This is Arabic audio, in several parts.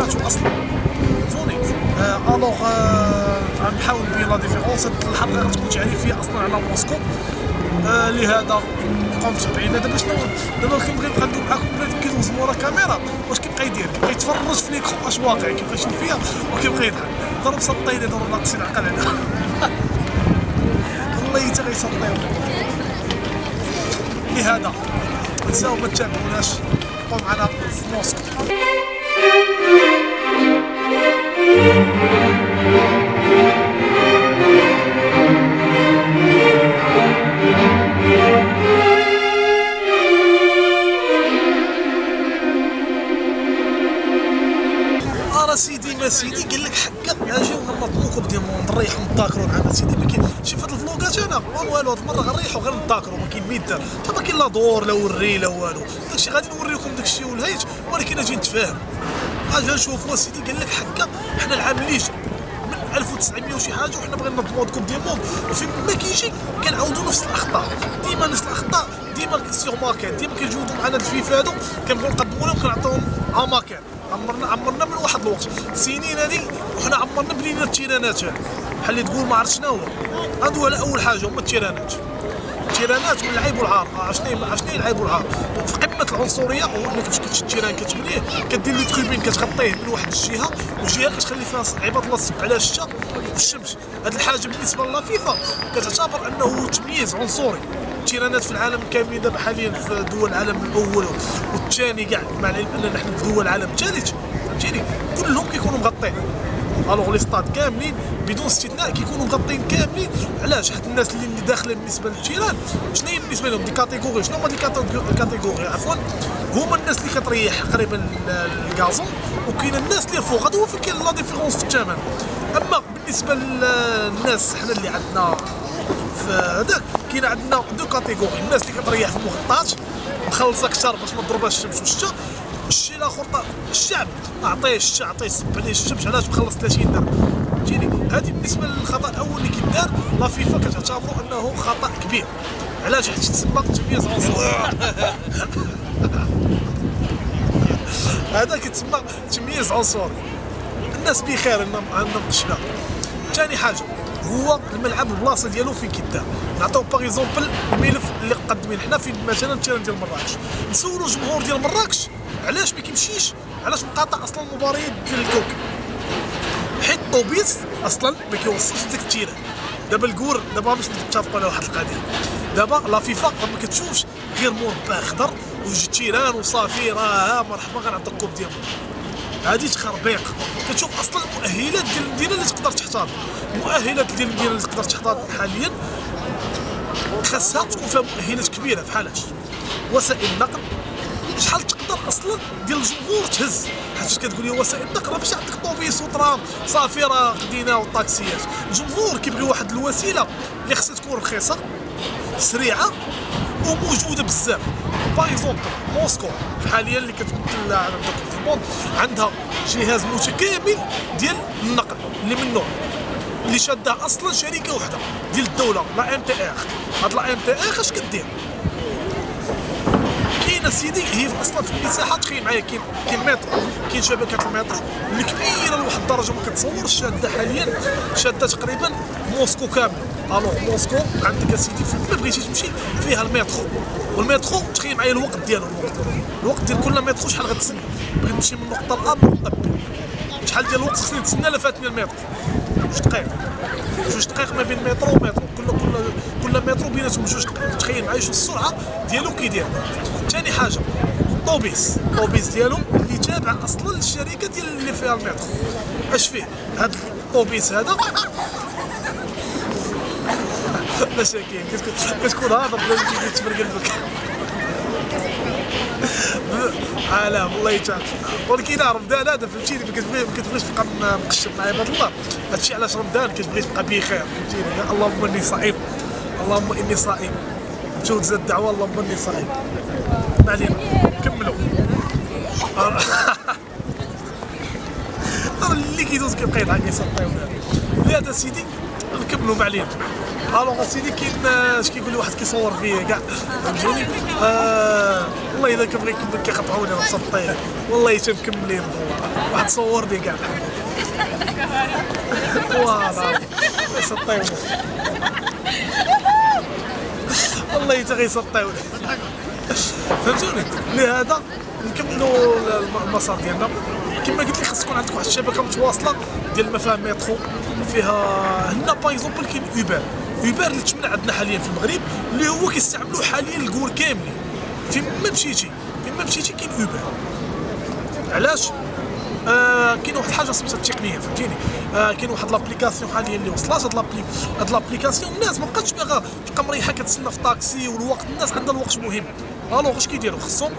طبعتو أصلا. فهمتوني آه، alors آه، غنحاول نبين la différence. هاد الحلقة غتكون تعريفية أصلا على موسكو. آه، لهذا قمت بعينا دابا شنو؟ دابا كنبغي نبقى ندوي معاكم بنادم كيدوز مورا كاميرا. واش كيبقى يدير؟ كيبقى يتفرج في ليكرو اش واقع كيبقى يشوف فيها وكيبقى يضحك. ضرب سطيني ضرب ناقصي العقل هذا والله حتى غيسطيو لهذا تنساو ما تتابعوناش. بقوا معنا موسكو. سيدي ما قال لك حكا اجيو ديال Monde نريحوا نذاكروا معنا سيدي. ما كاين شوف هاد ال vlogات أنا والو هاد المرة غنريحوا غير نذاكروا ما كاين ميدان حتى ما كاين لا دور لا وري لا والو. داكشي غادي نوريكم داكشي والهيت ولكن أجي نتفاهم. أجي نشوفوا سيدي قال لك حكا حنا العام اللي جا. من 1900 وشي حاجة وحنا بغينا نضموا Coupe ديال Monde وفين ما كيجي كنعاودوا نفس الأخطاء. ديما نفس الأخطاء. ديما سيغ ماركات. ديما كيجودوا معنا الفيفا هادو. كنبغيو نقدموا لهم كنعطيوهم أماكن. عمرنا عمرنا من واحد الوقت. سنين هذه وحنا عمرنا بنينا التيرانات بحال اللي تقول ما عرفت شنو هو. على اول حاجة هما التيرانات. التيرانات من العيب والعار. عشني عشني العيب والعار. في قمة العنصرية هو إنك فاش كتشد التيران كتبنيه كدير لي تخيبين كتغطيه من واحد الجهة وجهه كتخلي فيها عباد الله الصب على الشتا والشمس. هذه الحاجة بالنسبة ل la FIFA كتعتبر أنه تمييز عنصري. التيرانات في العالم كاملين دابا حاليا في دول العالم الأول والثاني كاع مع العلم ان نحن في دول العالم الثالث فهمتيني؟ كلهم كيكونوا مغطين. alors les stades كاملين بدون استثناء كيكونوا مغطين كاملين. علاش؟ حيت الناس اللي اللي داخله بالنسبة للتيران شنو هي بالنسبة لهم؟ des catégories شنو هما des catégories عفوا هما الناس اللي كتريح قريبا ال gazon وكاين الناس اللي فوق. هذا هو فين كاين la différence في الثمن أما بالنسبة للناس حنا اللي عندنا في هذاك كاين عندنا deux catégories الناس اللي كتريح في المغطات مخلصه أكثر باش ما تضربهاش الشمس والشتا. الشيء الآخر الشعب. أعطيه الشتا عطيه صب عليه الشمس علاش مخلص 30 درهم فهمتيني هذه بالنسبة للخطأ الأول اللي كيدار la FIFA كتعتبره أنه خطأ كبير. علاش حيت تسمى تمييز عنصري هذا كيتسمى تمييز عنصري الناس بخير عندنا عندنا الشباب ثاني حاجة. هو الملعب البلاصة ديالو فين كيدار نعطيو par exemple الملف اللي قدمين حنا في مثلا التيران ديال مراكش. نسولوا الجمهور ديال مراكش علاش ما كيمشيش؟ علاش مقاطع أصلا المباريات ديال الكوكب حيت الطوبيس أصلا ما كيوصلش لذاك ال terrain. دابا الكور دابا باش نتفقوا على واحد القضية. دابا la FIFA ما كتشوفش غير مربع خضر وجي terrain وصافي راه مرحبا غنعطيك Coupe ديال هادي تخربيق. كتشوف أصلا المؤهلات ديال المدينة اللي تقدر تحتضن المؤهلات ديال المدينة اللي تقدر تحتضن حاليا خاصها تكون فيها مؤهلات كبيرة بحال هادشي. وسائل النقل شحال تقدر أصلا ديال الجمهور تهز؟ حيت كتقول لي وسائل النقل باش يعطيك طوبيس وترام صافي راه خدينا والطاكسيات الجمهور كيبغي واحد الوسيلة اللي خصها تكون رخيصة سريعة وموجودة بزاف. par exemple موسكو. حاليا اللي كتمثل على du Monde عندها جهاز متكامل ديال النقل اللي منه اللي شادها أصلا شركة واحدة ديال الدولة la MTR. هاد la MTR اش كدير؟ كاين سيدي هي في أصلا في المساحة تخيل معايا كاين كاين مترو كاين شبكة المترو اللي كبيره لواحد الدرجة ما كتصورش شادة حاليا. شادة تقريبا موسكو كامل alors موسكو عندك أسيدي فين ما بغيتي تمشي فيها المترو. والمترو تخيل معايا الوقت ديالو. الوقت الوقت ديال كل مترو شحال غتسنى؟ بغيت نمشي من نقطة A لنقطه B شحال ديال الوقت خصني نتسنى لا فاتني المترو؟ جوج دقائق. جوج دقائق ما بين مترو ومترو. كل كل كل مترو بيناتهم جوج دقائق. تخيل معايا شوف السرعة ديالو كي داير ثاني حاجة طوبيس الطوبيس ديالو اللي تابع أصلا للشركة ديال اللي فيها المترو. أش فيه؟ هذا الطوبيس هذا. مساكين كتكون هابط لازم تجي تفرقل بك آه لا والله تعال ولكن رمضان هذا فهمتيني ما كتبغي- ما كتبغيش تبقى مقشر مع عباد الله هادشي علاش رمضان كتبغي تبقى بخير فهمتيني اللهم اني صائم اللهم اني صائم جود زاد الدعوه اللهم اني صائم ما علينا كملوا كيدوز كيبقى يضحك يسطي ولا هذا سيدي نكملوا ما علينا الوغ سيدي كاين اش كيقول لي واحد كيصور فيه كاع. فهمتيني؟ آه والله الا كنبغي نكمل كيقطعوني مسطين والله حتى مكملين واحد صورني كاع. والله يسطيوني والله حتى غيسطيوني فهمتوني؟ لهذا نكملوا المسار ديالنا. كما قلت لك خاص تكون عندك واحد الشبكة متواصلة ديال المفاهيم مترو فيها هنا par exemple كاين Uber. Uber اللي تمنع عندنا حاليا في المغرب اللي هو كيستعملوه حاليا الكور كاملين. فين ما مشيتي فين ما مشيتي كاين Uber. علاش؟ آه كاين واحد الحاجة سميتها التقنية فهمتيني؟ آه كاين واحد l'application حاليا اللي وصلات. هاد l'appli هاد l'application الناس ما بقاتش باغا تبقى مريحة كتسنى في طاكسي والوقت. الناس عندها الوقت مهم. alors اش كيديروا؟ خصهم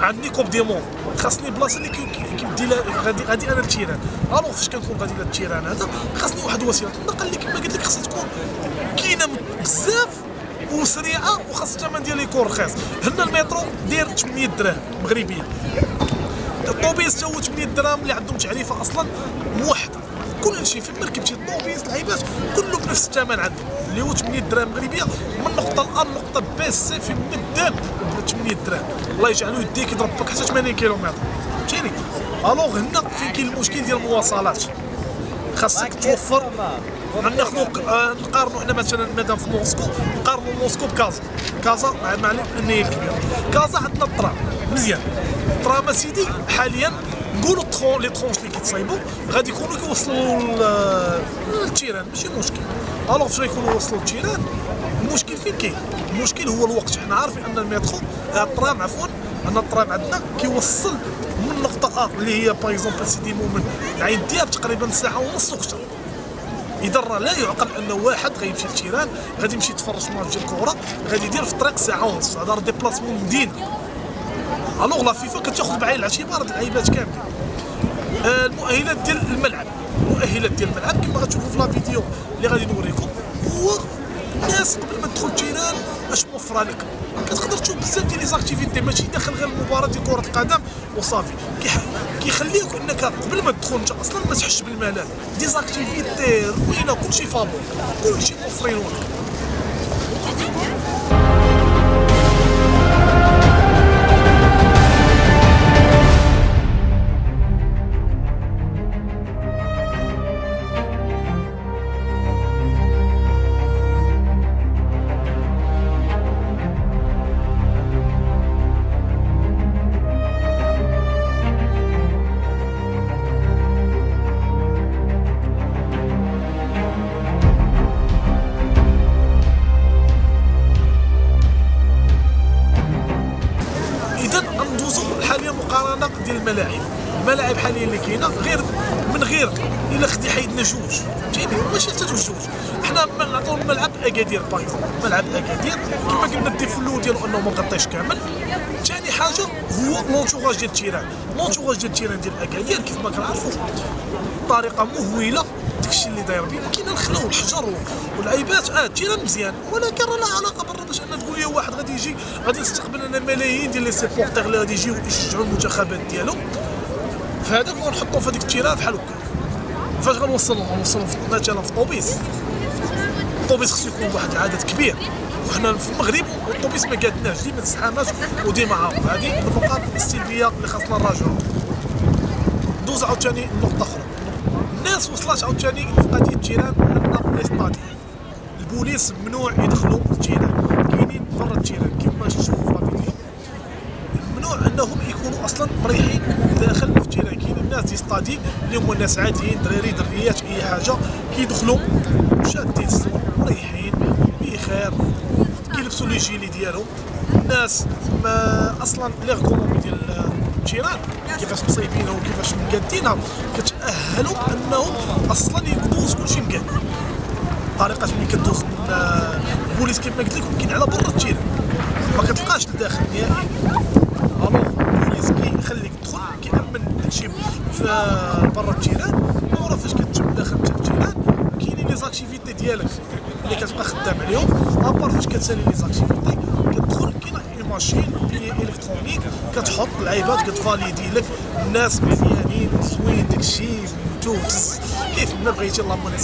عندي Coupe du Monde خاصني بلاصة اللي كيدي غادي غادي أنا ال terrain ألوغ فاش كنكون غادي للتيران هذا؟ خاصني واحد الوسيله النقل اللي كما قلت لك خاصها تكون كاينة بزاف وسريعة وخاص الثمن ديالها يكون رخيص. هنا المترو داير 800 درهم مغربية. الطوبيس تا هو 800 درهم اللي عندهم تعريفة أصلا موحدة. كل شيء في مركبتي الطوبيس العيبات كله بنفس الثمن عندهم. اللي هو 800 درهم مغربية من نقطة الآن نقطه بي سي في مدام ب 800 درهم الله يجعلو يديك يضربك حتى 80 كيلومتر. فهمتيني؟ alors هنا فين كاين المشكل ديال المواصلات. خاصك توفر. ناخذ آه، نقارنوا حنا مثلا مادام في موسكو نقارنوا موسكو بكازا. كازا مع ان هي كبيره كازا عندنا الترام مزيان. الترام سيدي حاليا نقولوا الترام les tranches اللي كيتصايبوا غادي يكونوا كيوصلوا لل terrain. ماشي مشكل. alors فاش غيكونوا وصلوا لل terrain فين كاين. المشكل هو الوقت. حنا عارفين أن المترو الترام عفوا أن الترام عندنا كيوصل من نقطة A اللي هي par exemple سيدي مومن لعين دياب تقريبا ساعة ونص وكثر إذا راه لا يعقل أن واحد غيمشي لل terrain غادي يمشي يتفرج في ماتش ديال الكره غادي يدير في الطريق ساعة ونص. هذا راه déplacement مدينه alors la FIFA كتاخذ بعين الاعتبار هاد اللعيبات كاملين. آه المؤهلات ديال الملعب. المؤهلات ديال الملعب كما غتشوفوا في la vidéo اللي غادي نوريكم. الناس قبل ما تدخل ال terrain اش موفرة لك؟ كتقدر تشوف بزاف ديال les activités ماشي داخل غير المباراه ديال كرة القدم وصافي. كيخليوك انك قبل ما تدخل انت أصلا ما تحسش بالملل. des activités روينة كلشي فابور كلشي موفرين لك جوج. فهمتيني ماشي حتى جوج حنا نعطيو ملعب أكادير par ملعب أكادير كما قلنا ال défaut ديالو أنه ما مغطيش كامل. ثاني حاجة هو l'entourage ديال ال terrain. l'entourage ديال ال terrain ديال اكادير كيف ما كنعرفوا بطريقه مهوله داكشي اللي داير به كاين الخلا والحجر والعيبات. آه ال terrain مزيان. ولكن راه لا علاقة برا باش ان تقول لي واحد غادي يجي غادي يستقبل لنا ملايين ديال les supporters اللي غادي يجيو يشجعوا المنتخبات ديالهم فهذاك ونحطوا في هذيك التيران بحال هكا. فاش غنوصلوا غنوصلوا مثلا في الطوبيس الطوبيس خصو يكون واحد العدد كبير. وحنا في المغرب الطوبيس ما قادناش. ديما تزحامات وديما عاود هذه النقاط السلبية اللي خاصنا نراجعوا ندوز عاوتاني نقطه أخرى. الناس وصلت عاوتاني في قضية الجيران أن الاستادي البوليس ممنوع يدخلوا الجيران. كاينين برا الجيران. كما تشوفوا في الفيديو؟ ممنوع أنهم يكونوا أصلا مريحين داخل الناس يستادي اللي هما الناس عاديين دراري دريات أي حاجة كيدخلوا شادين مريحين بخير. كيلبسوا لي جيلي ديالهم. الناس ما أصلا لي ديال الجيران. كيفاش مصايبينها وكيفاش مقادينها كتأهلوا أنهم أصلا يدوز كلشي مقاد طريقة ملي كدوز من البوليس كيف ما قلت لكم كاين على برا الجيران ما كتلقاش لداخل نهائي كيامن داكشي في برا الجيران. ورا فاش كتجم داخل الجيران كاينين لي زاكتيفيتي ديالك اللي كتبقى خدام عليهم. ابار فاش كتسالي لي زاكتيفيتي كتدخل كاين ماشين الكترونيك كتحط العيبات كتفاليدي لك الناس مزيانين زوين داكشي تز كيف ما بغيتي اللهم اني